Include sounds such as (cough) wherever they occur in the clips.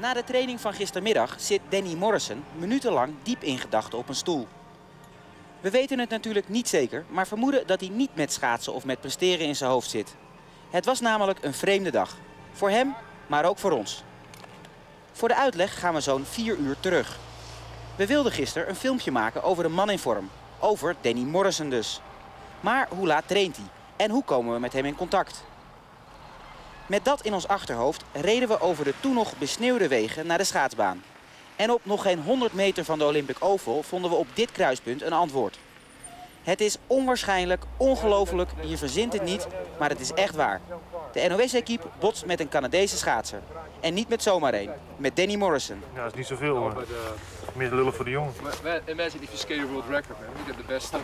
Na de training van gistermiddag zit Danny Morrison minutenlang diep in gedachten op een stoel. We weten het natuurlijk niet zeker, maar vermoeden dat hij niet met schaatsen of met presteren in zijn hoofd zit. Het was namelijk een vreemde dag. Voor hem, maar ook voor ons. Voor de uitleg gaan we zo'n 4 uur terug. We wilden gisteren een filmpje maken over een man in vorm. Over Danny Morrison dus. Maar hoe laat traint hij? En hoe komen we met hem in contact? Met dat in ons achterhoofd reden we over de toen nog besneeuwde wegen naar de schaatsbaan. En op nog geen 100 meter van de Olympic Oval vonden we op dit kruispunt een antwoord. Het is onwaarschijnlijk, ongelooflijk, je verzint het niet, maar het is echt waar. De NOS-equipe botst met een Canadese schaatser. En niet met zomaar één, met Danny Morrison. Ja, dat is niet zoveel, maar meer lullig voor de jongen. Imagine if you skate a world record, man. We get the best stuff.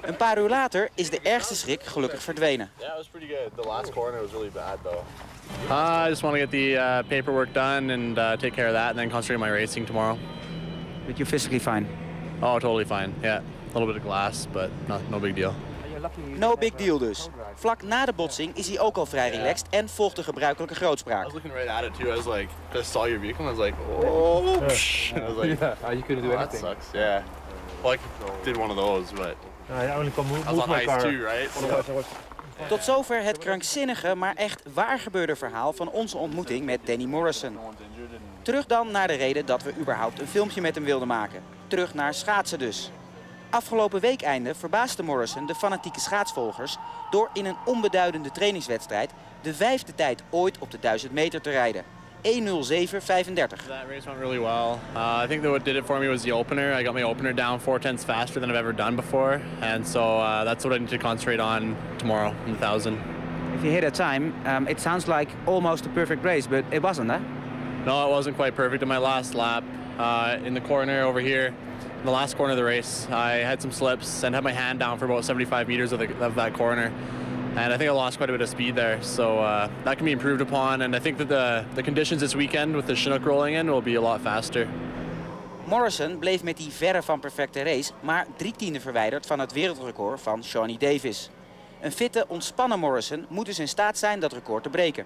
Een paar uur later is de ergste schrik gelukkig verdwenen. Yeah, it was pretty good. The last corner was really bad though. Uh, I just want to get the uh, paperwork done and uh, take care of that, and then concentrate on my racing tomorrow. But you're physically fine. Oh, totally fine. Yeah, a little bit of glass, but no, no big deal. No big deal dus. Vlak na de botsing is hij ook al vrij relaxed en volgt de gebruikelijke I grootspraak. was looking right at it too. I was like, I saw your vehicle and I was like, psh. And I was like, (laughs) yeah, you couldn't do that anything. sucks. Yeah. Well, I did one of those, but Ja, ja, only come move, I was on my ice car. too, right? So, Tot zover het krankzinnige, maar echt waar gebeurde verhaal van onze ontmoeting met Danny Morrison. Terug dan naar de reden dat we überhaupt een filmpje met hem wilden maken. Terug naar schaatsen dus. Afgelopen weekeinde verbaasde Morrison de fanatieke schaatsvolgers door in een onbeduidende trainingswedstrijd de vijfde tijd ooit op de 1000 meter te rijden. 1.07.35. That race went really well. Uh, I think that what did it for me was the opener. I got my opener down four tenths faster than I've ever done before, and so uh, that's what I need to concentrate on tomorrow in the thousand. If you hit a time, um, it sounds like almost a perfect race, but it wasn't, huh? No, it wasn't quite perfect in my last lap. Uh, in the corner over here, in the last corner of the race, I had some slips and had my hand down for about 75 meters of, the, of that corner. And I think I lost quite a bit of speed there. So uh, that can be improved upon. And I think that the, the conditions this weekend with the Chinook rolling in will be a lot faster. Morrison bleef met die verre van perfecte race maar drie tienden verwijderd van het wereldrecord van Shawnee Davis. Een fitte, ontspannen Morrison moet dus in staat zijn dat record te breken.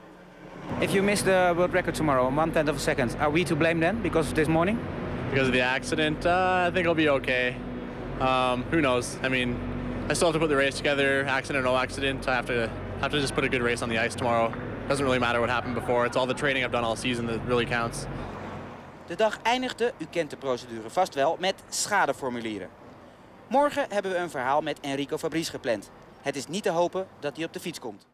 If you miss the world record tomorrow, one tenth of a second, are we to blame then because of this morning? Because of the accident, uh, I think I'll be okay. Um, who knows? I mean, I still have to put the race together, accident or no accident. I have to have to just put a good race on the ice tomorrow. Doesn't really matter what happened before. It's all the training I've done all season that really counts. De dag eindigde, u kent de procedure vast wel, met schadeformulieren. Morgen hebben we een verhaal met Enrico Fabrice gepland. Het is niet te hopen dat hij op de fiets komt.